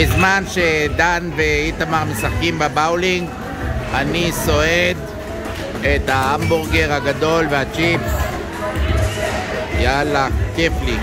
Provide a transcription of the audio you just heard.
בזמן שדן ואיתמר משחקים בבאולינג, אני סועד את ההמבורגר הגדול והצ'יפס. יאללה, כיף לי.